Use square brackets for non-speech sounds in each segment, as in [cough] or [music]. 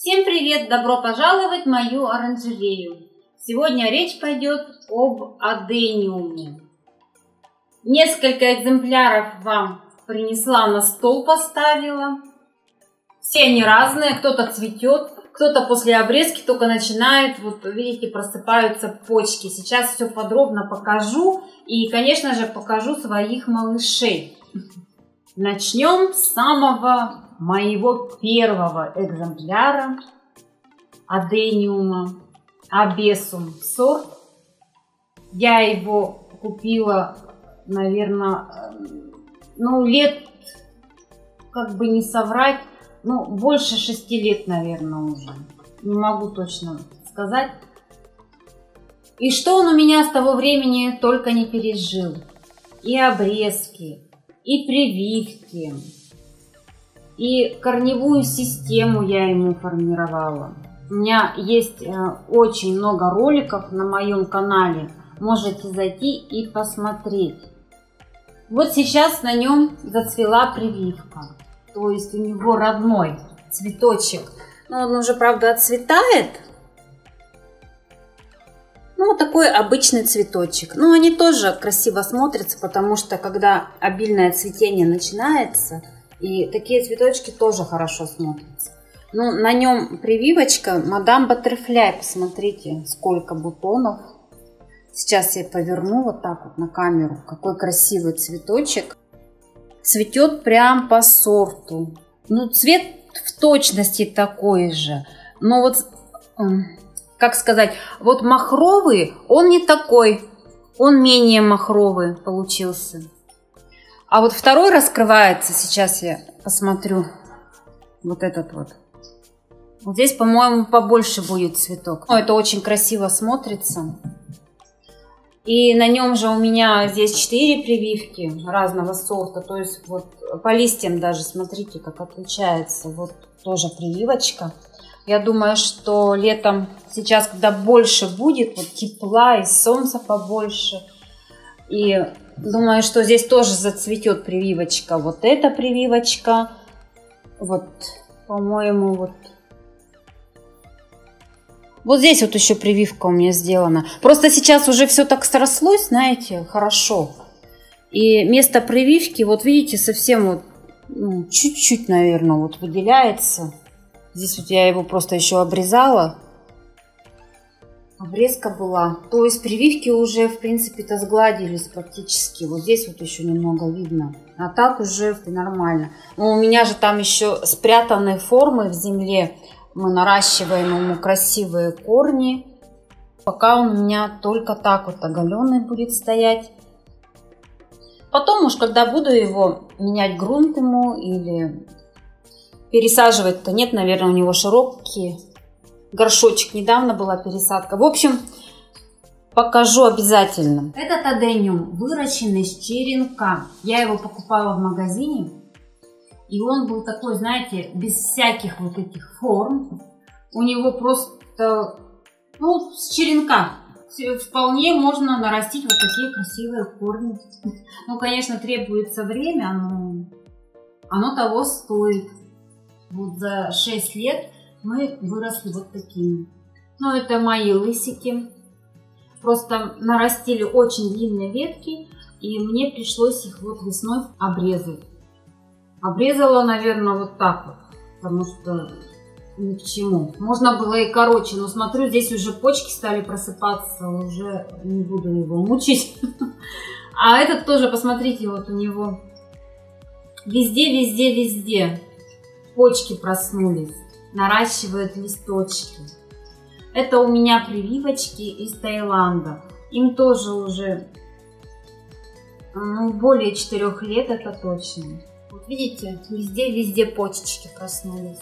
Всем привет! Добро пожаловать в мою оранжерею! Сегодня речь пойдет об адениуме. Несколько экземпляров вам принесла на стол, поставила. Все они разные, кто-то цветет, кто-то после обрезки только начинает, вот видите, просыпаются почки. Сейчас все подробно покажу и, конечно же, покажу своих малышей. Начнем с самого моего первого экземпляра адениума абесум сорт. Я его купила, наверное, ну, лет, как бы не соврать, ну, больше шести лет, наверное, уже. Не могу точно сказать. И что он у меня с того времени только не пережил. И обрезки, и прививки, и корневую систему я ему формировала. У меня есть э, очень много роликов на моем канале. Можете зайти и посмотреть. Вот сейчас на нем зацвела прививка. То есть у него родной цветочек. Но он уже, правда, отцветает. Ну, такой обычный цветочек. Ну, они тоже красиво смотрятся, потому что когда обильное цветение начинается – и такие цветочки тоже хорошо смотрятся. Ну, на нем прививочка мадам Баттерфляй. Посмотрите, сколько бутонов. Сейчас я поверну вот так вот на камеру. Какой красивый цветочек. Цветет прям по сорту. Ну, цвет в точности такой же. Но вот, как сказать, вот махровый, он не такой. Он менее махровый получился. А вот второй раскрывается, сейчас я посмотрю, вот этот вот. Вот здесь, по-моему, побольше будет цветок. Ну, это очень красиво смотрится. И на нем же у меня здесь 4 прививки разного сорта. То есть вот по листьям даже, смотрите, как отличается. Вот тоже прививочка. Я думаю, что летом, сейчас, когда больше будет, вот тепла и солнца побольше, и Думаю, что здесь тоже зацветет прививочка. Вот эта прививочка. Вот, по-моему, вот. Вот здесь вот еще прививка у меня сделана. Просто сейчас уже все так срослось, знаете, хорошо. И место прививки, вот видите, совсем вот ну, чуть-чуть, наверное, вот выделяется. Здесь вот я его просто еще обрезала обрезка была. То есть прививки уже, в принципе-то, сгладились практически. Вот здесь вот еще немного видно. А так уже нормально. Но у меня же там еще спрятанные формы в земле. Мы наращиваем ему красивые корни. Пока он у меня только так вот оголенный будет стоять. Потом уж, когда буду его менять грунт ему или пересаживать-то нет, наверное, у него широкие горшочек. Недавно была пересадка. В общем, покажу обязательно. Этот адениум выращенный с черенка. Я его покупала в магазине. И он был такой, знаете, без всяких вот этих форм. У него просто, ну, с черенка. Вполне можно нарастить вот такие красивые корни. Ну, конечно, требуется время, но оно того стоит. Вот за 6 лет мы выросли вот такими. Ну, это мои лысики. Просто нарастили очень длинные ветки, и мне пришлось их вот весной обрезать. Обрезала, наверное, вот так вот, потому что ни к чему. Можно было и короче, но смотрю, здесь уже почки стали просыпаться, уже не буду его мучить. [laughs] А этот тоже, посмотрите, вот у него везде, везде, везде почки проснулись наращивают листочки. Это у меня прививочки из Таиланда. Им тоже уже ну, более 4 лет, это точно. Вот видите, везде-везде почечки проснулись.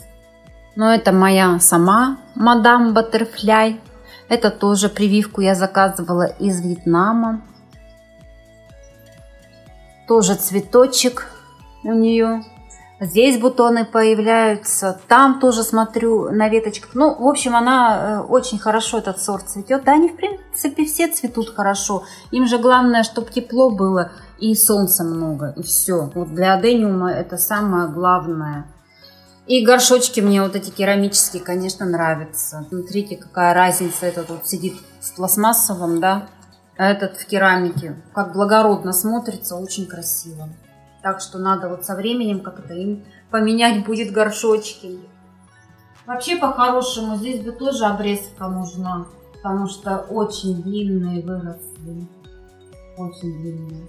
Но это моя сама мадам Баттерфляй. Это тоже прививку я заказывала из Вьетнама. Тоже цветочек у нее Здесь бутоны появляются, там тоже смотрю на веточках. Ну, в общем, она э, очень хорошо, этот сорт цветет. Да, они, в принципе, все цветут хорошо. Им же главное, чтобы тепло было и солнца много, и все. Вот для адениума это самое главное. И горшочки мне вот эти керамические, конечно, нравятся. Смотрите, какая разница. Этот вот сидит с пластмассовым, да, а этот в керамике. Как благородно смотрится, очень красиво. Так что надо вот со временем как-то им поменять будет горшочки. Вообще, по-хорошему, здесь бы тоже обрезка нужна, потому что очень длинные выросли. Очень длинные.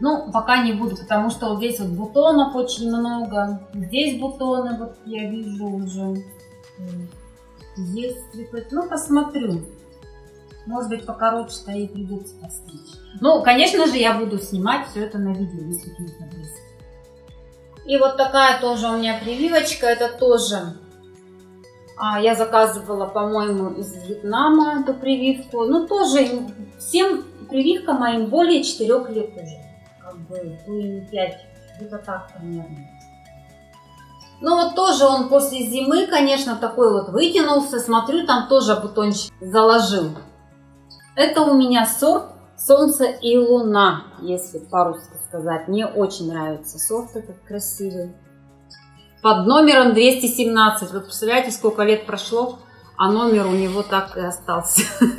Ну, пока не буду, потому что вот здесь вот бутонов очень много. Здесь бутоны, вот я вижу уже. Есть цветы. Ну, посмотрю. Может быть, покороче-то и придется постричь. Ну, конечно же, я буду снимать все это на видео, если будет обрезать. И вот такая тоже у меня прививочка. Это тоже а, я заказывала, по-моему, из Вьетнама эту прививку. Ну, тоже всем прививкам моим более 4 лет уже был, ну 5, где-то так примерно. Ну вот тоже он после зимы, конечно, такой вот вытянулся. Смотрю, там тоже бутончик заложил. Это у меня сорт Солнце и Луна, если по-русски сказать. Мне очень нравится сорт этот красивый. Под номером 217. Вы представляете, сколько лет прошло, а номер у него так и остался. [laughs]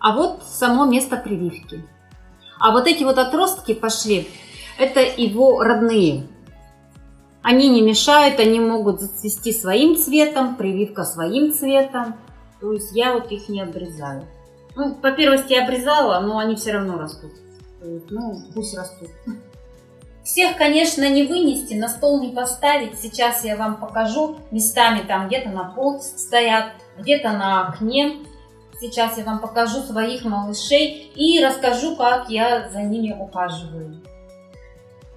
А вот само место прививки. А вот эти вот отростки пошли, это его родные. Они не мешают, они могут зацвести своим цветом, прививка своим цветом. То есть я вот их не обрезаю. Ну, по первости я обрезала, но они все равно растут. Ну, пусть растут. Всех, конечно, не вынести, на стол не поставить. Сейчас я вам покажу. Местами там где-то на пол стоят, где-то на окне. Сейчас я вам покажу своих малышей и расскажу, как я за ними ухаживаю.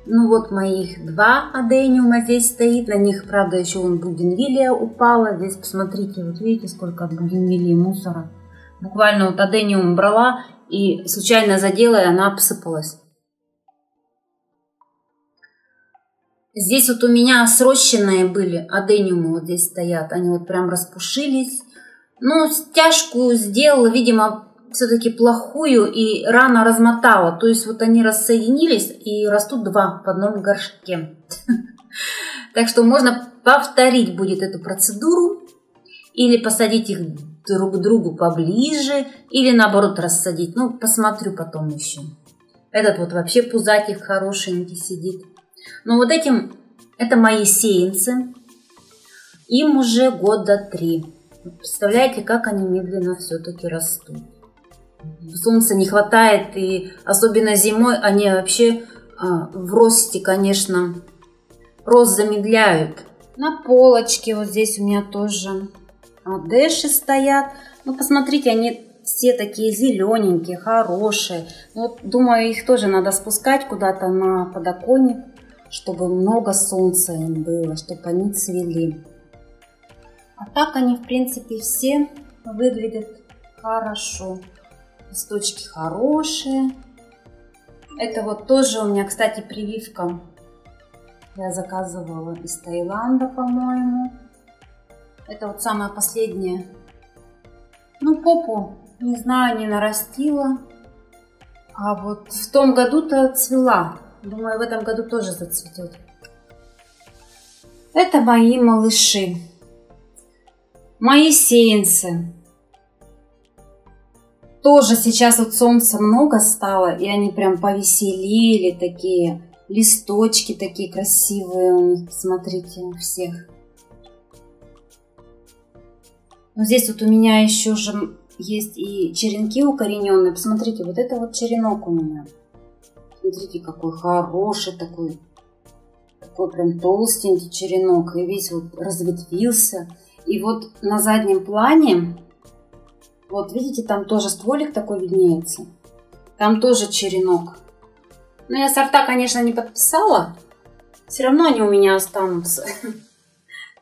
Ну вот моих два адениума здесь стоит. На них, правда, еще вон бугенвилия упала. Здесь посмотрите, вот видите, сколько от бугенвилии мусора. Буквально вот адениум брала и случайно задела, и она обсыпалась. Здесь вот у меня срощенные были адениумы, вот здесь стоят. Они вот прям распушились. Ну, стяжку сделала, видимо, все-таки плохую и рано размотала. То есть вот они рассоединились и растут два в одном горшке. [laughs] Так что можно повторить будет эту процедуру или посадить их друг к другу поближе, или наоборот рассадить. Ну, посмотрю потом еще. Этот вот вообще пузатик хорошенький сидит. Но вот этим, это мои сеянцы. Им уже года три. Представляете, как они медленно все-таки растут. Солнца не хватает, и особенно зимой они вообще а, в росте, конечно, рост замедляют. На полочке вот здесь у меня тоже дэши стоят. Ну, посмотрите, они все такие зелененькие, хорошие. Вот, думаю, их тоже надо спускать куда-то на подоконник, чтобы много солнца им было, чтобы они цвели. А так они, в принципе, все выглядят хорошо. Листочки хорошие. Это вот тоже у меня, кстати, прививка. Я заказывала из Таиланда, по-моему. Это вот самая последняя. Ну, попу, не знаю, не нарастила. А вот в том году-то цвела. Думаю, в этом году тоже зацветет. Это мои малыши. Мои сеянцы. Тоже сейчас вот солнца много стало, и они прям повеселели, такие листочки такие красивые у них, смотрите, у всех. Но здесь вот у меня еще же есть и черенки укорененные. Посмотрите, вот это вот черенок у меня. Смотрите, какой хороший такой. Такой прям толстенький черенок. И весь вот разветвился. И вот на заднем плане, вот видите, там тоже стволик такой виднеется. Там тоже черенок. Но я сорта, конечно, не подписала. Все равно они у меня останутся. [laughs]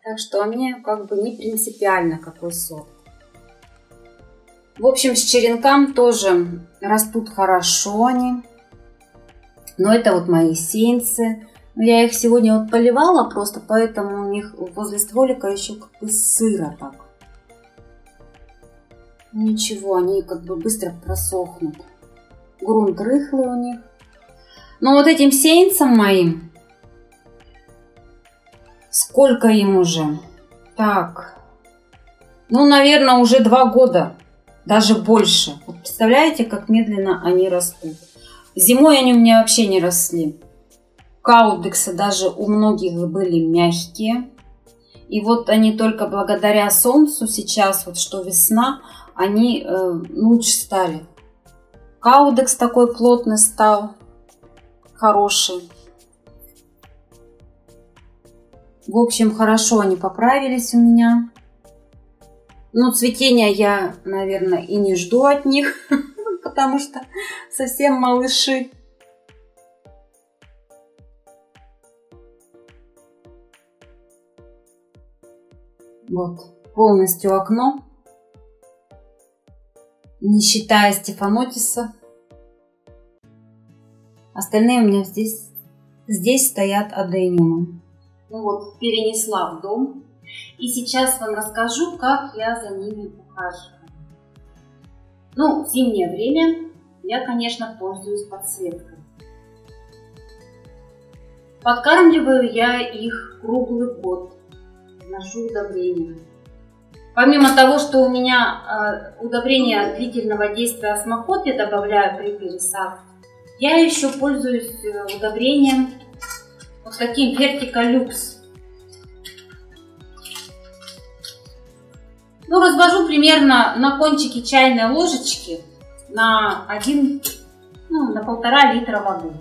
Так что мне как бы не принципиально, какой сорт. В общем, с черенкам тоже растут хорошо они. Но это вот мои сеянцы. Я их сегодня вот поливала просто, поэтому у них возле стволика еще как бы сыро так. Ничего, они как бы быстро просохнут. Грунт рыхлый у них. Но вот этим сеянцам моим Сколько им уже? Так. Ну, наверное, уже два года. Даже больше. Вот представляете, как медленно они растут. Зимой они у меня вообще не росли. Каудексы даже у многих были мягкие. И вот они только благодаря солнцу сейчас, вот что весна, они э, лучше стали. Каудекс такой плотный стал, хороший. В общем, хорошо они поправились у меня. Ну, цветения я, наверное, и не жду от них, [laughs] потому что совсем малыши. Вот, полностью окно, не считая Стефанотиса. Остальные у меня здесь, здесь стоят адениумы. Ну вот, перенесла в дом. И сейчас вам расскажу, как я за ними ухаживаю. Ну, в зимнее время я, конечно, пользуюсь подсветкой. Подкармливаю я их круглый год вношу удобрения. Помимо того, что у меня э, удобрение длительного действия осмокот я добавляю при пересадке, я еще пользуюсь э, удобрением вот таким Verticalux. Ну, развожу примерно на кончике чайной ложечки на один, ну, на полтора литра воды.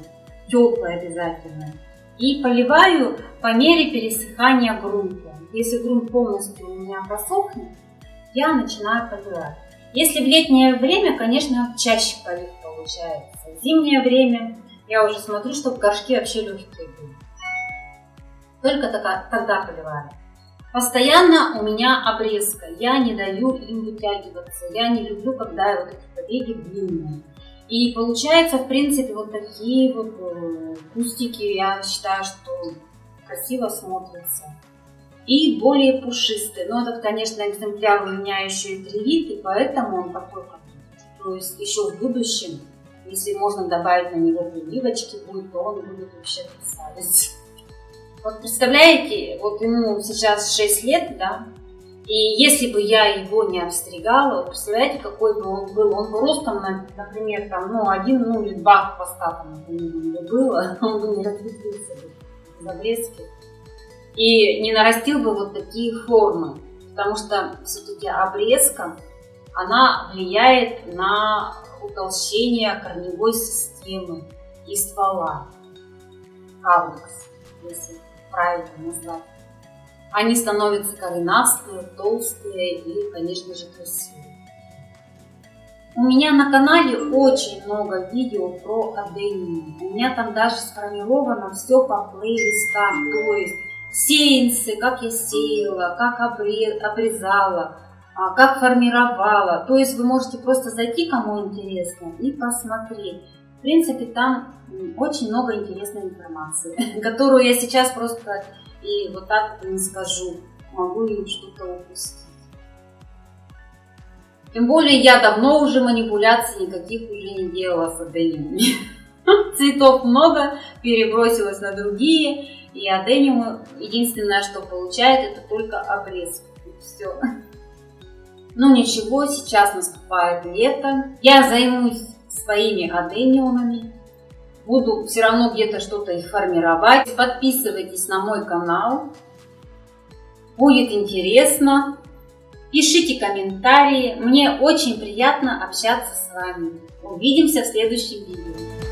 Теплой обязательно. И поливаю по мере пересыхания грунта. Если грунт полностью у меня просохнет, я начинаю поливать. Если в летнее время, конечно, чаще полив получается. В зимнее время я уже смотрю, чтобы горшки вообще легкие были. Только тогда поливаю. Постоянно у меня обрезка. Я не даю им вытягиваться. Я не люблю, когда вот эти побеги длинные. И получается, в принципе, вот такие вот э, кустики, я считаю, что красиво смотрятся и более пушистый. Но этот, конечно, экземпляр у меня еще и тривит, и поэтому он такой, то есть еще в будущем, если можно добавить на него прививочки будет, то он будет вообще красавец. Вот представляете, вот ему сейчас 6 лет, да, и если бы я его не обстригала, представляете, какой бы он был, он бы ростом, например, там, ну, один, ну, или два хвоста, там, например, было, [laughs] он бы не разветвился в обрезке и не нарастил бы вот такие формы, потому что все-таки обрезка, она влияет на утолщение корневой системы и ствола. Кавлекс, если правильно назвать. Они становятся коренастые, толстые и, конечно же, красивые. У меня на канале очень много видео про адениум. У меня там даже сформировано все по плейлистам. То есть сеянцы, как я сеяла, как обрезала, а, как формировала. То есть вы можете просто зайти, кому интересно, и посмотреть. В принципе, там очень много интересной информации, [laughs] которую я сейчас просто и вот так не скажу. Могу им что-то упустить. Тем более я давно уже манипуляций никаких уже не делала с адениумами. [laughs] Цветов много, перебросилась на другие. И Энима единственное, что получает, это только обрезки. Все. Ну ничего, сейчас наступает лето. Я займусь своими адениумами. Буду все равно где-то что-то их формировать. Подписывайтесь на мой канал. Будет интересно. Пишите комментарии. Мне очень приятно общаться с вами. Увидимся в следующем видео.